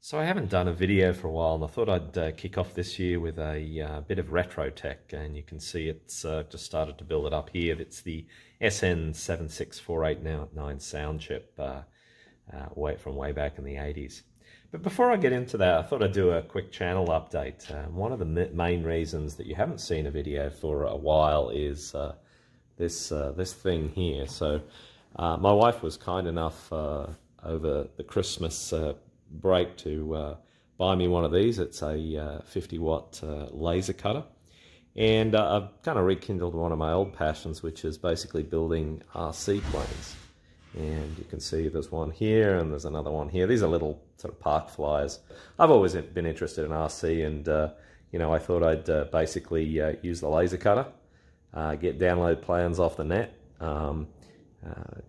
So I haven't done a video for a while and I thought I'd uh, kick off this year with a uh, bit of retro tech and you can see it's uh, just started to build it up here. It's the SN76489 sound chip uh, uh, way, from way back in the 80s. But before I get into that, I thought I'd do a quick channel update. Uh, one of the main reasons that you haven't seen a video for a while is this, this thing here. So my wife was kind enough over the Christmas break to uh, buy me one of these. It's a uh, 50 watt uh, laser cutter. And uh, I've kind of rekindled one of my old passions, which is basically building RC planes. And you can see there's one here and there's another one here. These are little sort of park flyers. I've always been interested in RC and, uh, you know, I thought I'd uh, basically use the laser cutter, get download plans off the net, um,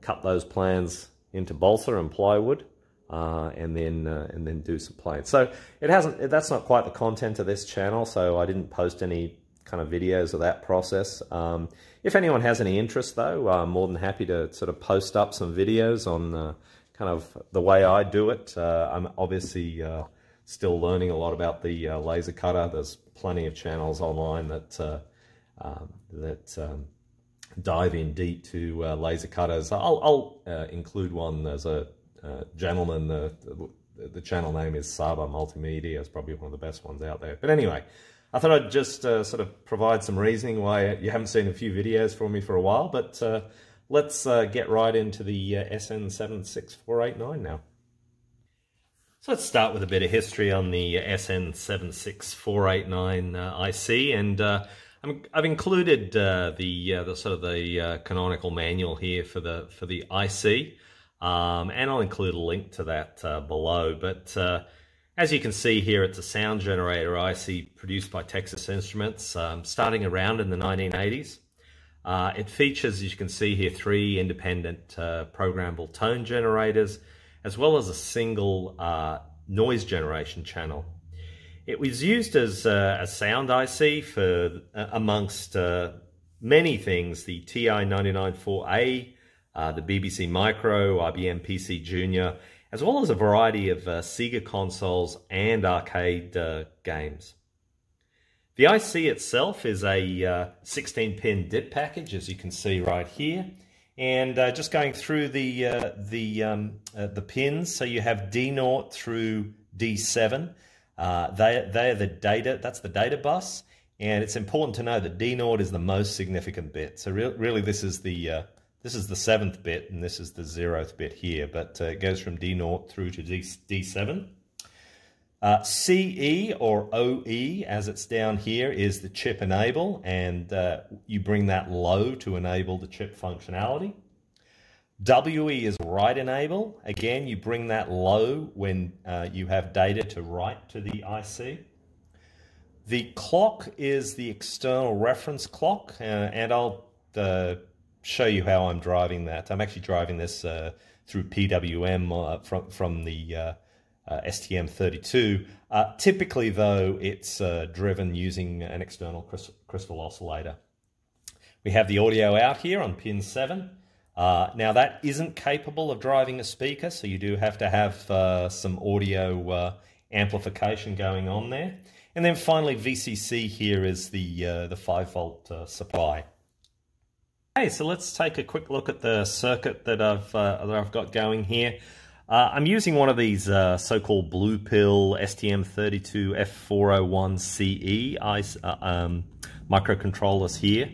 cut those plans into balsa and plywood, uh, and then uh, and then do some planes. So it hasn't. That's not quite the content of this channel. So I didn't post any kind of videos of that process. Um, if anyone has any interest, though, I'm more than happy to sort of post up some videos on uh, kind of the way I do it. Uh, I'm obviously uh, still learning a lot about the uh, laser cutter. There's plenty of channels online that um, that um, dive in deep to laser cutters. I'll, I'll include one. There's a uh, gentleman. The, the, the, channel name is Sabar Multimedia. It's probably one of the best ones out there. But anyway, I thought I'd just uh, sort of provide some reasoning why you haven't seen a few videos from me for a while. But uh, let's uh, get right into the uh, SN76489 now. So let's start with a bit of history on the SN76489 uh, IC. And i have included the, the sort of the canonical manual here for the, for the IC. Um, and I'll include a link to that uh, below. But uh, as you can see here, it's a sound generator IC produced by Texas Instruments, um, starting around in the 1980s. Uh, it features, as you can see here, three independent uh, programmable tone generators, as well as a single uh, noise generation channel. It was used as uh, a sound IC for, amongst many things, the TI-99/4A, uh, the BBC Micro, IBM PC Junior, as well as a variety of uh, Sega consoles and arcade uh, games. The IC itself is a 16-pin uh, DIP package, as you can see right here. And uh, just going through the uh, the um, the pins, so you have D0 through D7. they they are the data. That's the data bus, and it's important to know that D0 is the most significant bit. So re really, this is the this is the seventh bit and this is the zeroth bit here, but uh, it goes from D0 through to D, D7. Uh, CE or OE, as it's down here, is the chip enable, and uh, you bring that low to enable the chip functionality. WE is write enable. Again, you bring that low when uh, you have data to write to the IC. The clock is the external reference clock, uh, and I'll uh, show you how I'm driving that. I'm actually driving this uh, through PWM uh, from, from the uh, uh STM32. Uh, typically, though, it's driven using an external crystal oscillator. We have the audio out here on pin 7. now, that isn't capable of driving a speaker, so you do have to have some audio amplification going on there. And then finally, VCC here is the, the 5 volt supply. Okay, so let's take a quick look at the circuit that I've, uh, that I've got going here. Uh, I'm using one of these uh, so-called Blue Pill STM32F401CE uh, um, microcontrollers here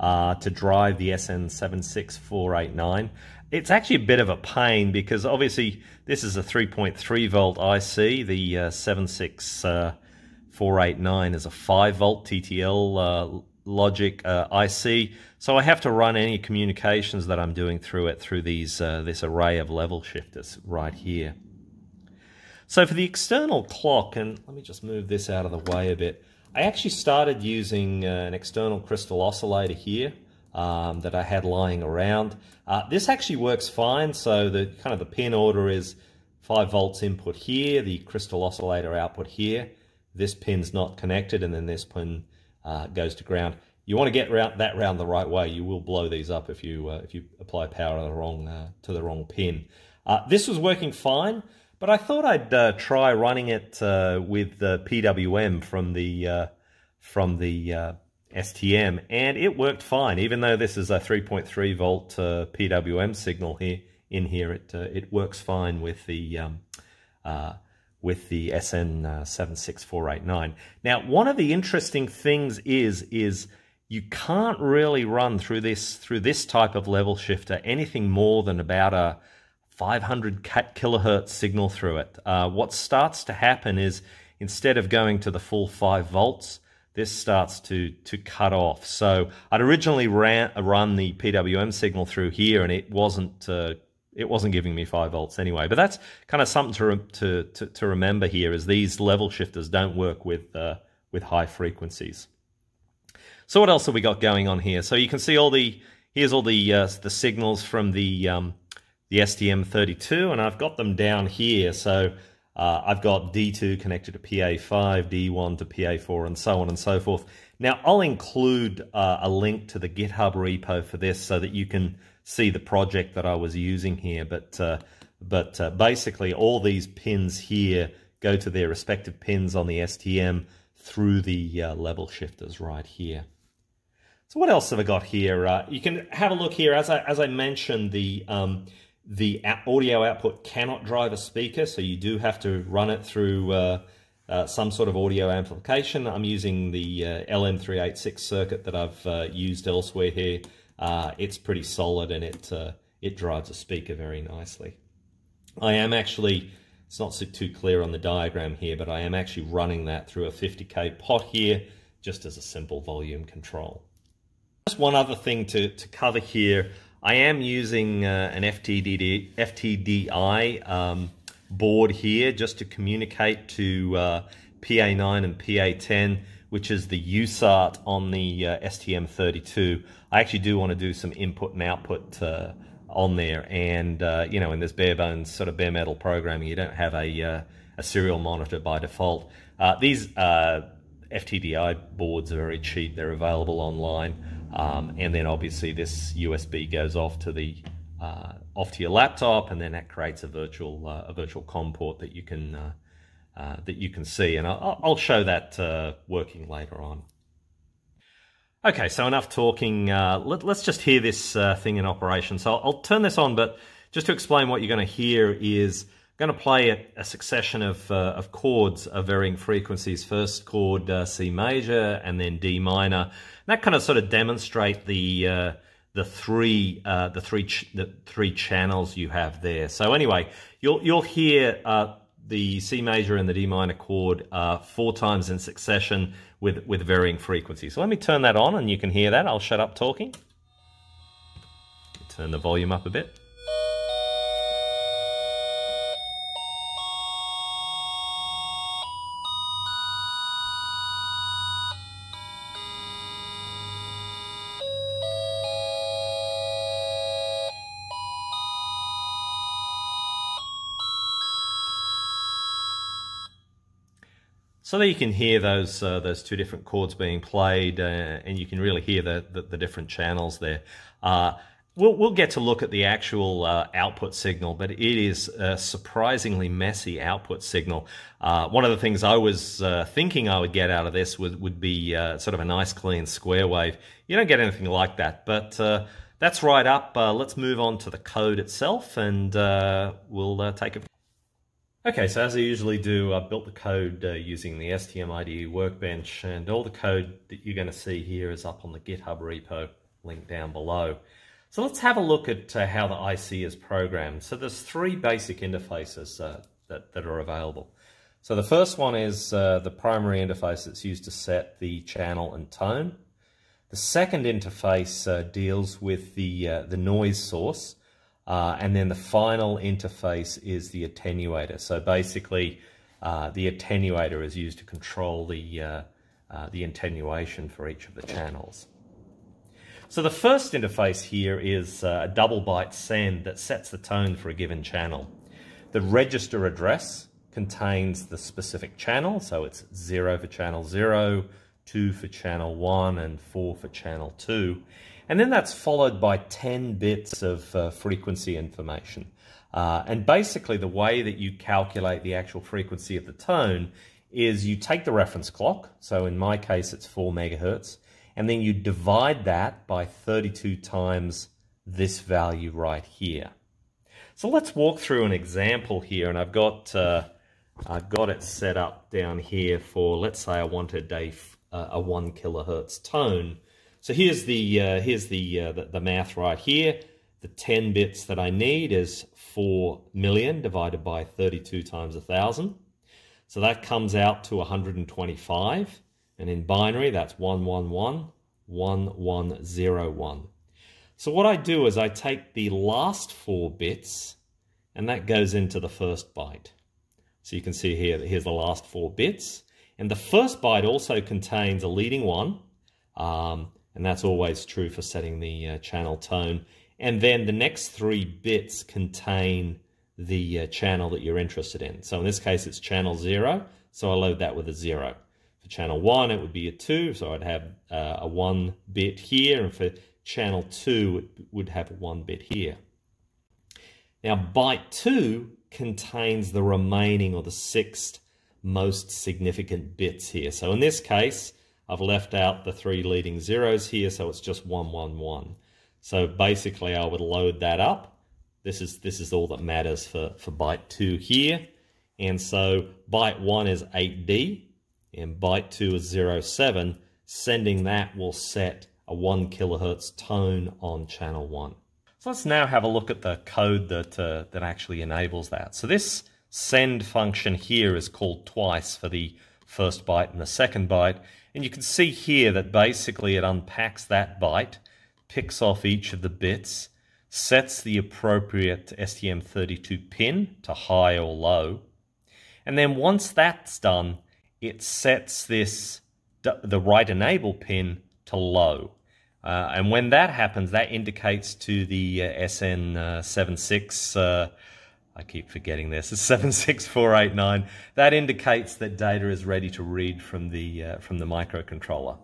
uh, to drive the SN76489. It's actually a bit of a pain because obviously this is a 3.3 volt IC. The uh, 76489 is a 5 volt TTL logic uh, IC. So I have to run any communications that I'm doing through it through these uh, this array of level shifters right here. So for the external clock, and let me just move this out of the way a bit, I actually started using uh, an external crystal oscillator here um, that I had lying around. Uh, this actually works fine, so the kind of the pin order is 5 volts input here, the crystal oscillator output here. This pin's not connected, and then this pin uh, goes to ground. You want to get round, that round the right way. You will blow these up if you uh, if you apply power to the wrong uh, to the wrong pin. Uh, this was working fine, But I thought I'd uh, try running it with the PWM from the from the STM, and it worked fine. Even though this is a 3.3 volt PWM signal here in here, it it works fine with the um, with the SN76489. Now, one of the interesting things is is you can't really run through this through this type of level shifter anything more than about a 500 kilohertz signal through it. Uh, what starts to happen is instead of going to the full 5 volts, this starts to, to cut off. So I'd originally ran, run the PWM signal through here and it wasn't uh, it wasn't giving me 5 volts anyway. But that's kind of something to, to, to, to remember here is these level shifters don't work with, uh, with high frequencies. So what else have we got going on here? So you can see all the, here's all the, uh, the signals from the, um, the STM32, and I've got them down here. So uh, I've got D2 connected to PA5, D1 to PA4, and so on and so forth. Now, I'll include uh, a link to the GitHub repo for this so that you can see the project that I was using here. But, uh, but uh, basically, all these pins here go to their respective pins on the STM through the uh, level shifters right here. So what else have I got here? Uh, you can have a look here. As I, as I mentioned, the... Um, the audio output cannot drive a speaker, so you do have to run it through uh, some sort of audio amplification. I'm using the uh, LM386 circuit that I've uh, used elsewhere here. Uh, it's pretty solid and it, uh, it drives a speaker very nicely. I am actually, it's not too clear on the diagram here, but I am actually running that through a 50k pot here, just as a simple volume control. Just one other thing to, to cover here. I am using an FTD, FTDI um, board here just to communicate to uh, PA9 and PA10, which is the USART on the uh, STM32. I actually do want to do some input and output uh, on there, and uh, you know, in this bare bones sort of bare metal programming, you don't have a, uh, a serial monitor by default. these FTDI boards are very cheap; they're available online. Um, and then obviously this USB goes off to the uh, off to your laptop, and then that creates a virtual uh, a virtual COM port that you can uh, uh that you can see, and I'll, I'll show that uh, working later on. Okay, so enough talking. Uh, let, us just hear this thing in operation. So I'll, I'll, turn this on, but just to explain what you're going to hear is going to play a, a section of, uh, of chords of varying frequencies. First chord uh, C major and then D minor. And that kind of sort of demonstrate the uh, the three uh, the three the three channels you have there. So anyway, you'll you'll hear uh, the C major and the D minor chord uh, four times in succession with with varying frequencies. So let me turn that on, and you can hear that. I'll shut up talking. Turn the volume up a bit. So that you can hear those uh, those two different chords being played, uh, and you can really hear the, the, the different channels there. Uh, we'll, we'll get to look at the actual uh, output signal, but it is a surprisingly messy output signal. Uh, one of the things I was uh, thinking I would get out of this would, would be sort of a nice clean square wave. You don't get anything like that, but that's right up. let's move on to the code itself, and we'll take it Okay, so as I usually do, I've built the code uh, using the STM IDE workbench, and all the code that you're going to see here is up on the GitHub repo, link down below. So let's have a look at uh, how the IC is programmed. So there's three basic interfaces uh, that, that are available. So the first one is uh, the primary interface that's used to set the channel and tone. The second interface uh, deals with the, uh, the noise source. Uh, and then the final interface is the attenuator. So basically, uh, the attenuator is used to control the, uh, uh, the attenuation for each of the channels. So the first interface here is uh, a double byte send that sets the tone for a given channel. The register address contains the specific channel, so it's 0 for channel 0, 2 for channel 1, and 4 for channel 2. And then that's followed by 10 bits of uh, frequency information. Uh, and basically the way that you calculate the actual frequency of the tone is you take the reference clock, so in my case it's 4 megahertz, and then you divide that by 32 times this value right here. So let's walk through an example here, and I've got uh, I've got it set up down here for let's say I wanted a uh, a one kilohertz tone. So here's the uh, here's the, uh, the, the math right here. The 10 bits that I need is 4 million divided by 32 times a thousand. So that comes out to 125. And in binary, that's 111, 1101. So what I do is I take the last four bits, and that goes into the first byte. So you can see here, that here's the last four bits. And the first byte also contains a leading one, um, and that's always true for setting the uh, channel tone. And then the next three bits contain the uh, channel that you're interested in. So in this case, it's channel zero. So I load that with a zero. For channel one, it would be a two. So I'd have uh, a one bit here. And for channel two, it would have a one bit here. Now, byte two contains the remaining or the sixth most significant bits here. So in this case, I've left out the three leading zeros here, so it's just 111. So basically, I would load that up this is this is all that matters for, for byte 2 here. And so byte 1 is 8D and byte 2 is 07. Sending that will set a 1 kilohertz tone on channel 1. So let's now have a look at the code that, uh, that actually enables that. So this send function here is called twice for the first byte and the second byte. And you can see here that basically it unpacks that byte, picks off each of the bits, sets the appropriate STM32 pin to high or low. And then once that's done, it sets this the write enable pin to low. Uh, and when that happens, that indicates to the uh, SN76, uh, I keep forgetting this, it's 76489, that indicates that data is ready to read from the, uh, from the microcontroller.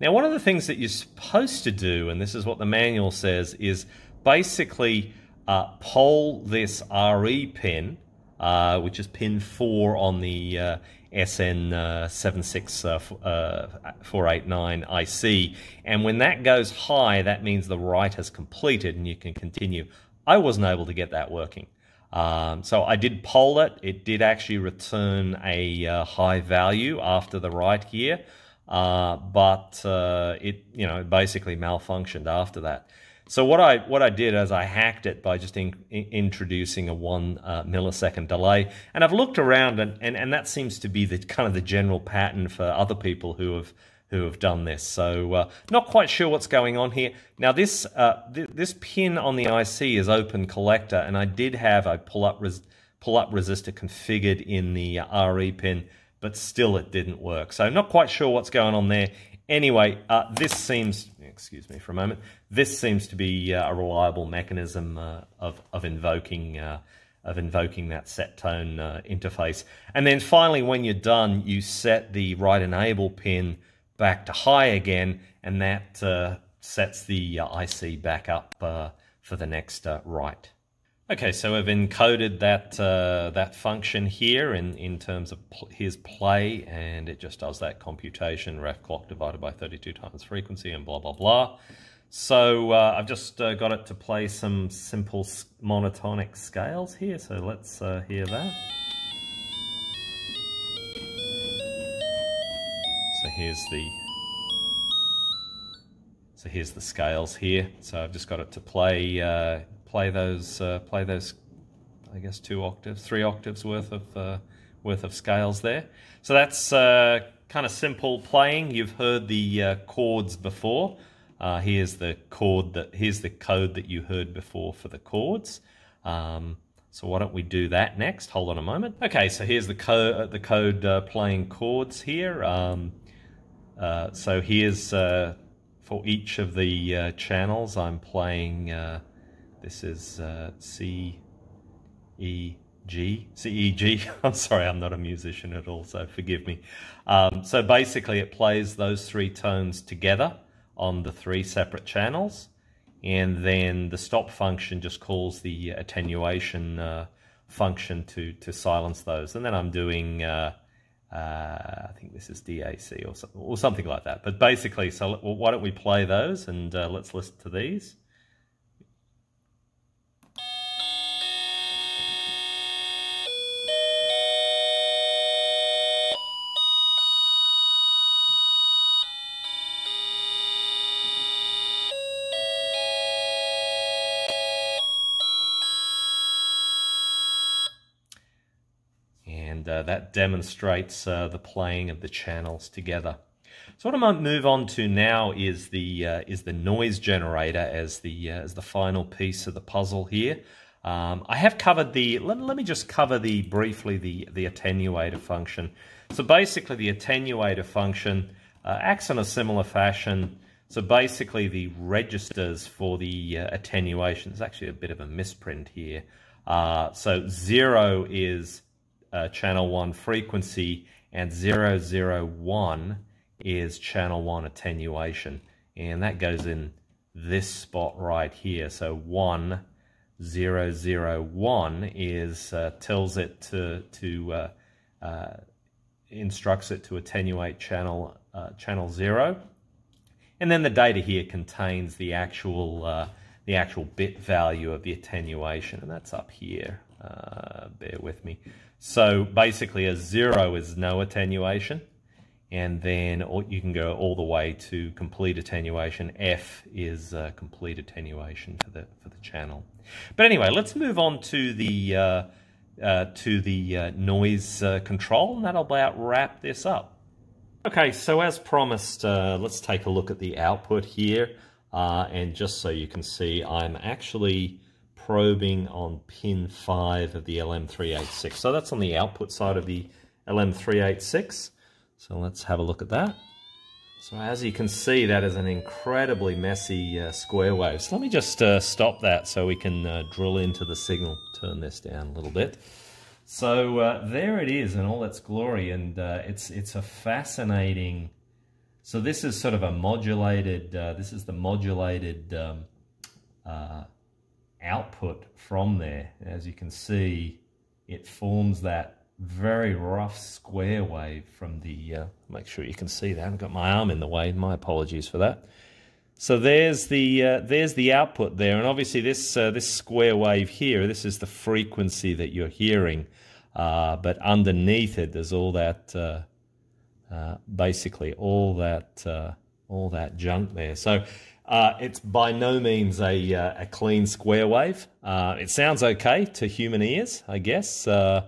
Now, one of the things that you're supposed to do, and this is what the manual says, is basically uh, poll this RE pin, uh, which is pin 4 on the uh, SN76489 uh, uh, IC. And when that goes high, that means the write has completed and you can continue. I wasn't able to get that working. Um, so I did poll it. It did actually return a uh, high value after the write here, uh, but uh, it you know basically malfunctioned after that. So what I what I did is I hacked it by just in, in, introducing a one uh, millisecond delay, and I've looked around, and, and, and that seems to be the kind of the general pattern for other people who have who have done this. So uh, not quite sure what's going on here. Now this uh, th this pin on the IC is open collector, and I did have a pull up res pull up resistor configured in the uh, RE pin, but still it didn't work. So not quite sure what's going on there. Anyway, uh, this seems excuse me for a moment, this seems to be uh, a reliable mechanism uh, of, of invoking of invoking that set tone interface. And then finally, when you're done, you set the write enable pin back to high again, and that uh, sets the uh, IC back up for the next write. Okay, so I've encoded that uh, that function here in, in terms of pl his play, and it just does that computation, ref clock divided by 32 times frequency, and blah, blah, blah. So uh, I've just uh, got it to play some simple monotonic scales here, so let's uh, hear that. So here's the so here's the scales here. So I've just got it to play uh, play those uh, play those I guess two octaves, three octaves worth of uh, worth of scales there. So that's uh, kind of simple playing. You've heard the uh, chords before. Uh, here's the chord that here's the code that you heard before for the chords. Um, so why don't we do that next? Hold on a moment. Okay, so here's the code the code playing chords here. Um, so here's for each of the channels I'm playing this is uh, C, E, G, C, E, G. I'm sorry, I'm not a musician at all, so forgive me. Um, so basically it plays those three tones together on the three separate channels. and then the stop function just calls the attenuation uh, function to, to silence those. And then I'm doing, uh, uh, I think this is DAC or, so, or something like that. But basically, so why don't we play those and uh, let's listen to these. Uh, that demonstrates uh, the playing of the channels together. So what I might move on to now is the uh, is the noise generator as the uh, as the final piece of the puzzle here. Um, I have covered the let, let me just cover the briefly the the attenuator function. So basically the attenuator function uh, acts in a similar fashion. So basically the registers for the uh, attenuation, there's actually a bit of a misprint here. so zero is uh, channel 1 frequency and 001 is channel 1 attenuation. And that goes in this spot right here. So 1001 is uh, tells it to to uh, uh, instructs it to attenuate channel uh, channel 0 and then the data here contains the actual uh, the actual bit value of the attenuation and that's up here uh, bear with me so basically a zero is no attenuation and then you can go all the way to complete attenuation. F is uh, complete attenuation for the for the channel. But anyway, let's move on to the uh, uh, to the uh, noise uh, control, and that'll about wrap this up. Okay, so as promised, let's take a look at the output here, and just so you can see, I'm actually probing on pin 5 of the LM386. So that's on the output side of the LM386. So let's have a look at that. So as you can see, that is an incredibly messy uh, square wave. So let me just uh, stop that so we can uh, drill into the signal. Turn this down a little bit. So uh, there it is in all its glory, and uh, it's it's a fascinating. So this is sort of a modulated. Uh, this is the modulated um, output from there. As you can see, it forms that very rough square wave from the, uh, make sure you can see that. I've got my arm in the way. My apologies for that. So there's the uh, there's the output there, and obviously this uh, this square wave here, this is the frequency that you're hearing, uh, but underneath it, there's all that uh, uh, basically all that all that junk there. So uh, it's by no means a, uh, a clean square wave. Uh, it sounds okay to human ears, I guess. Uh,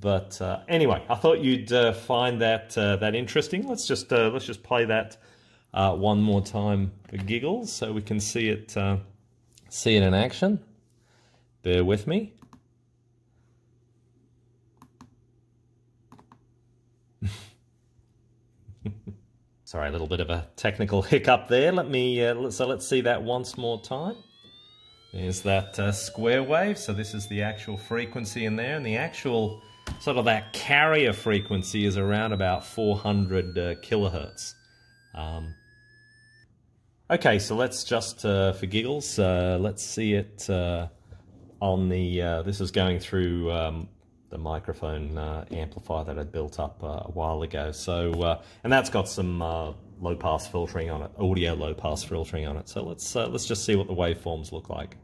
but uh, anyway, I thought you'd uh, find that that interesting. Let's just let's just play that one more time for giggles, so we can see it see it in action. Bear with me. Sorry, a little bit of a technical hiccup there. Let me, uh, so let's see that once more time. There's that uh, square wave. So this is the actual frequency in there. And the actual, sort of that carrier frequency is around about 400 uh, kilohertz. Um, okay, so let's just, uh, for giggles, uh, let's see it uh, on the, this is going through um, the microphone uh, amplifier that I built up uh, a while ago. So, uh, and that's got some uh, low pass filtering on it, audio low pass filtering on it. So let's uh, let's just see what the waveforms look like.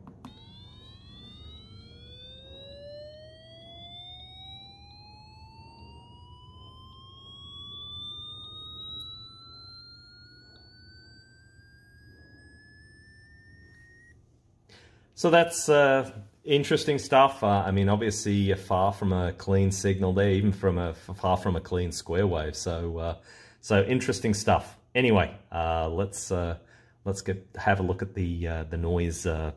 So that's uh, interesting stuff. Uh, I mean, obviously, you're far from a clean signal there, even from a far from a clean square wave. So, uh, so interesting stuff. Anyway, uh, let's uh, let's get have a look at the uh, the noise uh,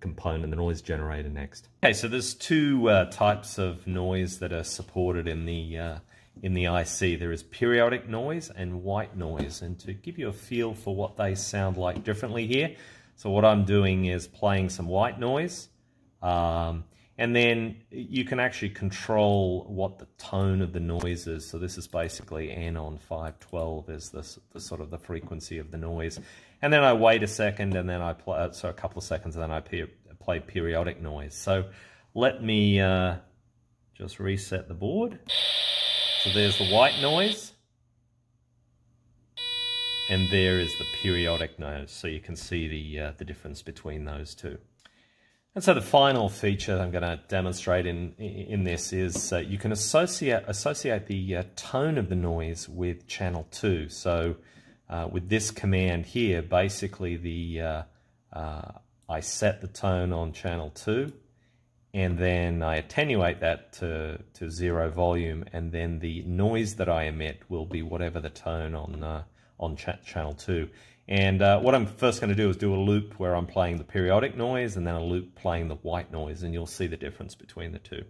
component, the noise generator next. Okay, so there's two types of noise that are supported in the in the IC. There is periodic noise and white noise, and to give you a feel for what they sound like differently here. So what I'm doing is playing some white noise, um, And then you can actually control what the tone of the noise is. So this is basically N on 512 is this the sort of the frequency of the noise. And then I wait a second and then I play, uh, so a couple of seconds and then I play periodic noise. So let me uh, just reset the board. So there's the white noise. And there is the periodic noise. So you can see the, uh, the difference between those two. And so the final feature I'm going to demonstrate in, in this is uh, you can associate, associate the uh, tone of the noise with channel 2. So uh, with this command here, basically the uh, uh, I set the tone on channel 2 and then I attenuate that to, to zero volume and then the noise that I emit will be whatever the tone on, uh, on ch channel 2. And uh, what I'm first going to do is do a loop where I'm playing the periodic noise and then a loop playing the white noise and you'll see the difference between the two.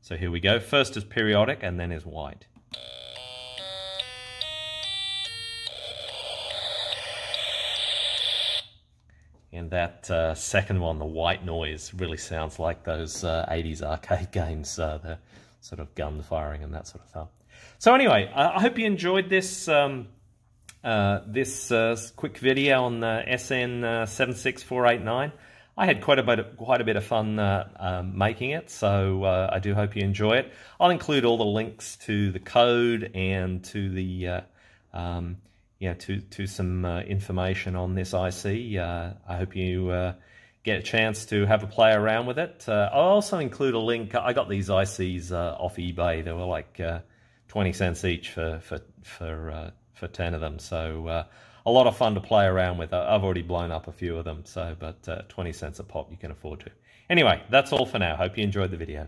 So here we go. First is periodic and then is white. And that uh, second one, the white noise, really sounds like those uh, 80s arcade games, uh, the sort of gun firing and that sort of stuff. So anyway, I hope you enjoyed this um, uh, this uh, quick video on the SN76489. Uh, I had quite a bit of, quite a bit of fun um, making it, so I do hope you enjoy it. I'll include all the links to the code and to the um, yeah, to, to some uh, information on this IC. Uh, I hope you uh, get a chance to have a play around with it. Uh, I'll also include a link. I got these ICs uh, off eBay. They were like uh, 20 cents each for, for, for, for 10 of them. So uh, a lot of fun to play around with. I've already blown up a few of them, so but uh, 20 cents a pop you can afford to. Anyway, that's all for now. Hope you enjoyed the video.